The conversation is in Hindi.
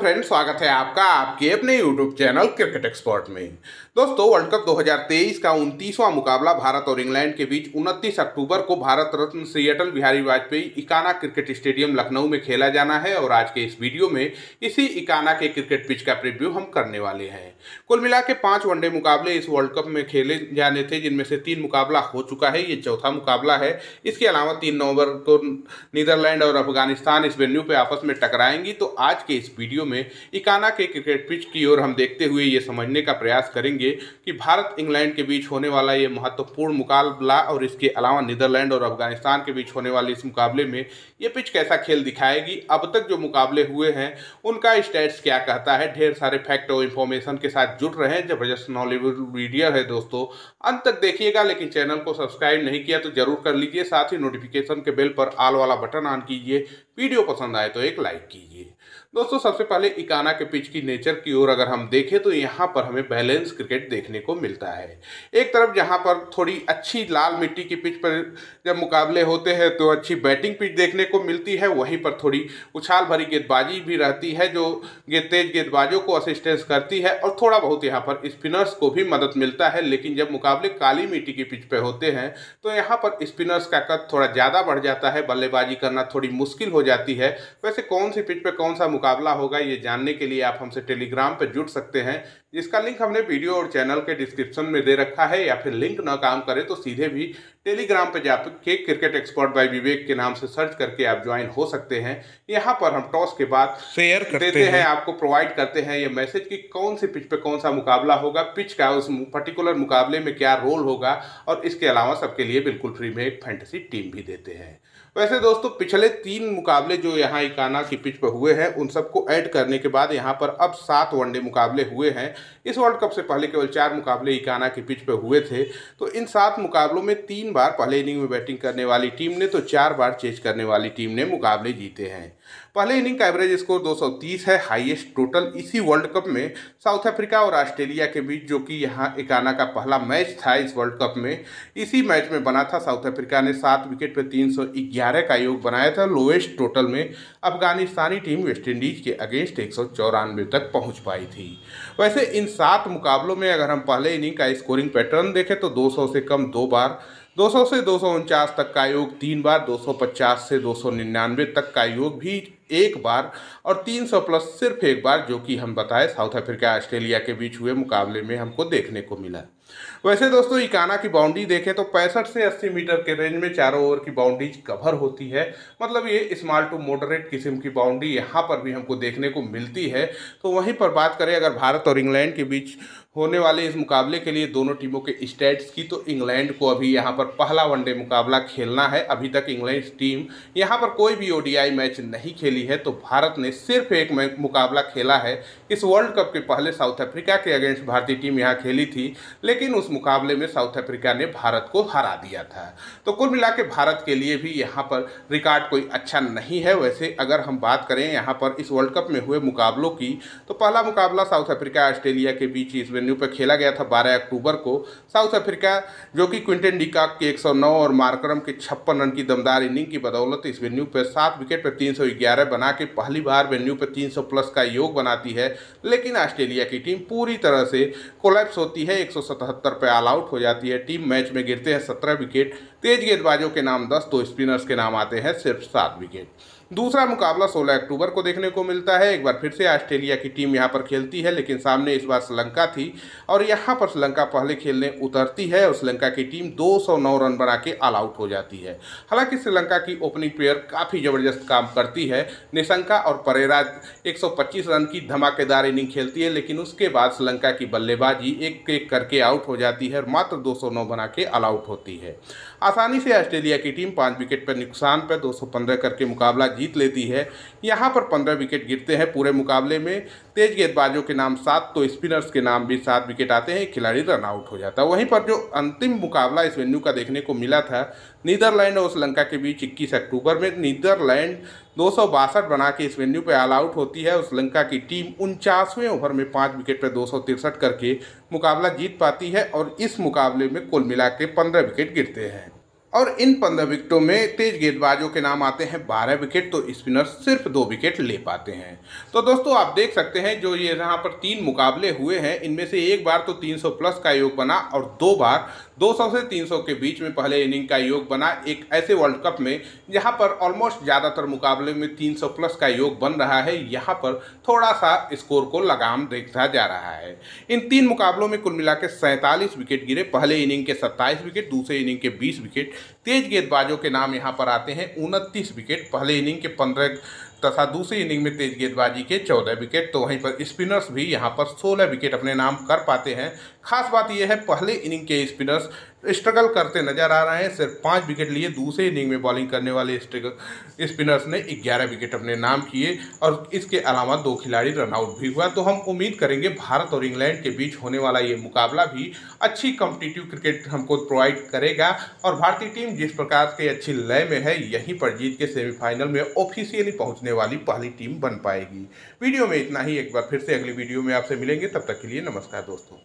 फ्रेंड स्वागत है आपका आपके अपने यूट्यूब चैनल क्रिकेट एक्सपर्ट में। दोस्तों वर्ल्ड कप 2023 का उनतीसवां मुकाबला भारत और इंग्लैंड के बीच 29 अक्टूबर को भारत रत्न श्री अटल बिहारी वाजपेयी इकाना क्रिकेट स्टेडियम लखनऊ में खेला जाना है और आज के इस वीडियो में इसी इकाना के क्रिकेट पिच का प्रिव्यू हम करने वाले हैं। कुल मिला के पाँच वनडे मुकाबले इस वर्ल्ड कप में खेले जाने थे, जिनमें से तीन मुकाबला हो चुका है। ये चौथा मुकाबला है। इसके अलावा तीन नवंबर को नीदरलैंड और अफ़गानिस्तान इस वेन्यू पे आपस में टकराएँगी। तो आज के इस वीडियो में इकाना के क्रिकेट पिच की ओर हम देखते हुए ये समझने का प्रयास करेंगे कि भारत इंग्लैंड के बीच होने वाला ये महत्वपूर्ण मुकाबला और इसके अलावा नीदरलैंड और अफ़गानिस्तान के बीच होने वाले इस मुकाबले में ये पिच कैसा खेल दिखाएगी, अब तक जो मुकाबले हुए हैं, उनका स्टेट्स क्या कहता है? ढेर सारे फैक्ट और इन्फॉर्मेशन के साथ जुड़ रहे हैं। ज़बरदस्त नॉलीवुड वीडियो है दोस्तों, अंत तक देखिएगा, लेकिन चैनल को सब्सक्राइब नहीं किया तो ज़रूर कर लीजिए। साथ ही नोटिफिकेशन के बेल पर आल वाला बटन ऑन कीजिए। वीडियो पसंद आए तो एक लाइक कीजिए। दोस्तों, सबसे पहले इकाना के पिच की नेचर की ओर अगर हम देखें तो यहाँ पर हमें बैलेंस क्रिकेट देखने को मिलता है। एक तरफ़ जहाँ पर थोड़ी अच्छी लाल मिट्टी की पिच पर जब मुकाबले होते हैं तो अच्छी बैटिंग पिच देखने को मिलती है, वहीं पर थोड़ी उछाल भरी गेंदबाजी भी रहती है जो तेज गेंदबाजों को असिस्टेंस करती है और थोड़ा बहुत यहाँ पर स्पिनर्स को भी मदद मिलता है, लेकिन जब मुकाबले काली मिट्टी की पिच पर होते हैं तो यहाँ पर स्पिनर्स का कद थोड़ा ज़्यादा बढ़ जाता है, बल्लेबाजी करना थोड़ी मुश्किल हो जाती है। वैसे कौन सी पिच पर कौन सा मुकाबला होगा ये जानने के लिए आप हमसे टेलीग्राम पर जुड़ सकते हैं। जिसका लिंक हमने वीडियो और चैनल के डिस्क्रिप्शन में दे रखा है या फिर लिंक ना काम करे तो सीधे भी टेलीग्राम पे जाके क्रिकेट एक्सपर्ट बाय विवेक के नाम से सर्च करके आप ज्वाइन हो सकते हैं। यहाँ पर हम टॉस के बाद शेयर देते हैं हैं। आपको प्रोवाइड करते हैं ये मैसेज कि कौन सी पिच पे कौन सा मुकाबला होगा पिच का उस पर्टिकुलर मुकाबले में क्या रोल होगा और इसके अलावा सबके लिए बिल्कुल फ्री में एक फैंटेसी टीम भी देते हैं। वैसे दोस्तों पिछले तीन मुकाबले जो यहाँ इकाना की पिच पर हुए हैं उन सबको ऐड करने के बाद यहाँ पर अब सात वनडे मुकाबले हुए हैं। इस वर्ल्ड कप से पहले केवल चार मुकाबले इकाना के पिच पर हुए थे तो इन सात मुकाबलों में तीन बार पहले इनिंग में बैटिंग करने वाली टीम ने तो चार बार चेज करने वाली टीम ने मुकाबले जीते हैं। पहले इनिंग का एवरेज स्कोर 230 है हाईएस्ट टोटल इसी वर्ल्ड कप में साउथ अफ्रीका और ऑस्ट्रेलिया के बीच, जो कि यहाँ इकाना का पहला मैच था इस वर्ल्ड कप में। इसी मैच में बना था साउथ अफ्रीका ने सात विकेट पे 311 का योग बनाया था लोएस्ट टोटल में अफगानिस्तानी टीम वेस्टइंडीज के अगेंस्ट एक सौ चौरानवे तक पहुँच पाई थी। वैसे इन सात मुकाबलों में अगर हम पहले इनिंग का स्कोरिंग पैटर्न देखें तो 200 से कम दो बार 200 से दो सौ उनचास तक का योग, तीन बार 250 से दो सौ निन्यानवे तक का योग भी एक बार और 300 प्लस सिर्फ़ एक बार, जो कि हम बताए साउथ अफ्रीका, ऑस्ट्रेलिया के बीच हुए मुकाबले में हमको देखने को मिला। वैसे दोस्तों, इकाना की बाउंड्री देखें तो पैंसठ से 80 मीटर के रेंज में चारों ओवर की बाउंड्रीज कवर होती है। मतलब ये स्मॉल टू मॉडरेट किस्म की बाउंड्री यहाँ पर भी हमको देखने को मिलती है। तो वहीं पर बात करें, अगर भारत और इंग्लैंड के बीच होने वाले इस मुकाबले के लिए दोनों टीमों के स्टेट्स की तो इंग्लैंड को अभी यहाँ पर पहला वनडे मुकाबला खेलना है। अभी तक इंग्लैंड टीम यहाँ पर कोई भी ओडीआई मैच नहीं खेली है तो भारत ने सिर्फ़ एक मुकाबला खेला है। इस वर्ल्ड कप के पहले साउथ अफ्रीका के अगेंस्ट भारतीय टीम यहाँ खेली थी, लेकिन उस मुकाबले में साउथ अफ्रीका ने भारत को हरा दिया था। तो कुल मिला भारत के लिए भी यहाँ पर रिकॉर्ड कोई अच्छा नहीं है। वैसे अगर हम बात करें यहाँ पर इस वर्ल्ड कप में हुए मुकाबलों की तो पहला मुकाबला साउथ अफ्रीका ऑस्ट्रेलिया के बीच इस वेन्यू पर खेला गया था 12 अक्टूबर को। साउथ अफ्रीका, जो कि क्विंटन डिकाक के 109 और मार्करम के छप्पन रन की दमदार इनिंग की बदौलत इस वेन्यू पर सात विकेट पर 311 बना के पहली बार वेन्यू पर 300 प्लस का योग बनाती है। लेकिन ऑस्ट्रेलिया की टीम पूरी तरह से कोलैप्स होती है, एक पे ऑल आउट हो जाती है। टीम मैच में गिरते हैं 17 विकेट तेज गेंदबाजों के नाम 10 तो स्पिनर्स के नाम आते हैं सिर्फ़ सात विकेट दूसरा मुकाबला 16 अक्टूबर को देखने को मिलता है। एक बार फिर से ऑस्ट्रेलिया की टीम यहाँ पर खेलती है, लेकिन सामने इस बार श्रीलंका थी और यहाँ पर श्रीलंका पहले खेलने उतरती है और श्रीलंका की टीम 209 रन बना के ऑल आउट हो जाती है। हालाँकि श्रीलंका की ओपनिंग प्लेयर काफ़ी ज़बरदस्त काम करती है। निशंका और परेरा 125 रन की धमाकेदार इनिंग खेलती है, लेकिन उसके बाद श्रीलंका की बल्लेबाजी एक एक करके आउट हो जाती है और मात्र 209 बना के ऑल आउट होती है। आसानी से ऑस्ट्रेलिया की टीम पाँच विकेट पर नुकसान पर 215 करके मुकाबला जीत लेती है। यहाँ पर पंद्रह विकेट गिरते हैं पूरे मुकाबले में। तेज गेंदबाजों के नाम सात तो स्पिनर्स के नाम भी सात विकेट आते हैं। खिलाड़ी रन आउट हो जाता है। वहीं पर जो अंतिम मुकाबला इस वेन्यू का देखने को मिला था, नीदरलैंड और श्रीलंका के बीच 21 अक्टूबर में, नीदरलैंड दो सौ बासठ बना के इस वेन्यू पर ऑल आउट होती है। और श्रीलंका की टीम उनचासवें ओवर में पाँच विकेट पर दो करके मुकाबला जीत पाती है। और इस मुकाबले में कुल मिला के पंद्रह विकेट गिरते हैं। और इन पंद्रह विकेटों में तेज गेंदबाजों के नाम आते हैं बारह विकेट तो स्पिनर सिर्फ़ दो विकेट ले पाते हैं। तो दोस्तों, आप देख सकते हैं जो ये यहाँ पर तीन मुकाबले हुए हैं, इनमें से एक बार तो 300 प्लस का योग बना और दो बार 200 से 300 के बीच में पहले इनिंग का योग बना एक ऐसे वर्ल्ड कप में, जहाँ पर ऑलमोस्ट ज़्यादातर मुकाबले में 300 प्लस का योग बन रहा है, यहाँ पर थोड़ा सा स्कोर को लगाम देखा जा रहा है। इन तीन मुकाबलों में कुल मिला के सैंतालीस विकेट गिरे। पहले इनिंग के सत्ताईस विकेट दूसरे इनिंग के बीस विकेट तेज गेंदबाजों के नाम यहाँ पर आते हैं, उनतीस विकेट पहले इनिंग के पंद्रह तथा दूसरी इनिंग में तेज गेंदबाजी के चौदह विकेट। तो वहीं पर स्पिनर्स भी यहाँ पर सोलह विकेट अपने नाम कर पाते हैं। खास बात यह है, पहले इनिंग के स्पिनर्स स्ट्रगल करते नज़र आ रहे हैं। सिर्फ़ पाँच विकेट लिए दूसरे इनिंग में बॉलिंग करने वाले स्पिनर्स ने ग्यारह विकेट अपने नाम किए और इसके अलावा दो खिलाड़ी रनआउट भी हुआ। तो हम उम्मीद करेंगे भारत और इंग्लैंड के बीच होने वाला ये मुकाबला भी अच्छी कॉम्पिटिटिव क्रिकेट हमको प्रोवाइड करेगा और भारतीय टीम जिस प्रकार के अच्छी लय में है, यहीं पर जीत के सेमीफाइनल में ऑफिशियली पहुँचने वाली पहली टीम बन पाएगी। वीडियो में इतना ही। एक बार फिर से अगली वीडियो में आपसे मिलेंगे। तब तक के लिए नमस्कार दोस्तों।